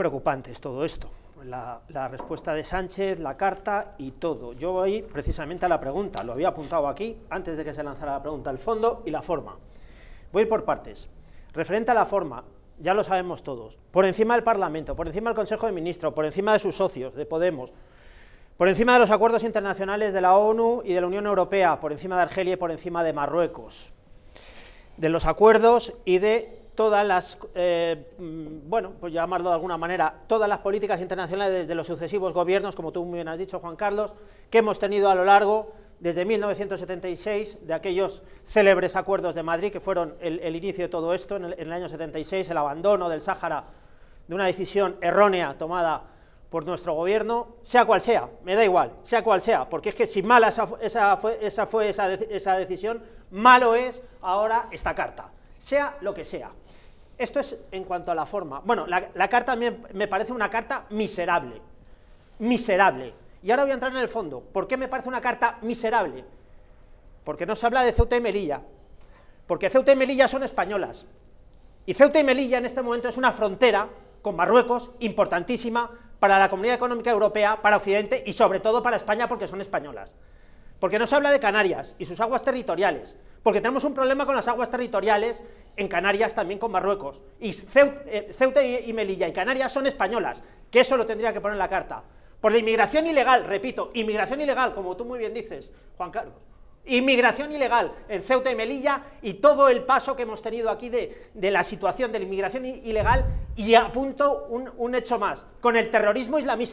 preocupante es todo esto, la, la, respuesta de Sánchez, la carta y todo. Yo voy precisamente a la pregunta, lo había apuntado aquí antes de que se lanzara la pregunta, el fondo y la forma. Voy a ir por partes. Referente a la forma, ya lo sabemos todos, por encima del Parlamento, por encima del Consejo de Ministros, por encima de sus socios, de Podemos, por encima de los acuerdos internacionales de la ONU y de la Unión Europea, por encima de Argelia y por encima de Marruecos, de los acuerdos y de todas las, eh, mm, bueno, pues llamarlo de alguna manera, todas las políticas internacionales de los sucesivos gobiernos, como tú muy bien has dicho, Juan Carlos, que hemos tenido a lo largo, desde 1976, de aquellos célebres acuerdos de Madrid, que fueron el, inicio de todo esto, en el, en el año 76, el abandono del Sáhara, de una decisión errónea tomada por nuestro gobierno, sea cual sea, me da igual, sea cual sea, porque es que si mala esa, fue, esa, fue esa decisión, malo es ahora esta carta, sea lo que sea. Esto es en cuanto a la forma. Bueno, la, carta me, me parece una carta miserable. Miserable. Y ahora voy a entrar en el fondo. ¿Por qué me parece una carta miserable? Porque no se habla de Ceuta y Melilla. Porque Ceuta y Melilla son españolas. Y Ceuta y Melilla en este momento es una frontera con Marruecos importantísima para la Comunidad Económica Europea, para Occidente y sobre todo para España porque son españolas. Porque no se habla de Canarias y sus aguas territoriales, porque tenemos un problema con las aguas territoriales en Canarias también con Marruecos. Y eh, Ceuta y Melilla y Canarias son españolas, que eso lo tendría que poner en la carta. Por la inmigración ilegal, repito, inmigración ilegal, como tú muy bien dices, Juan Carlos. Inmigración ilegal en Ceuta y Melilla y todo el paso que hemos tenido aquí de, de la situación de la inmigración ilegal y apunto un, un hecho más, con el terrorismo islamista.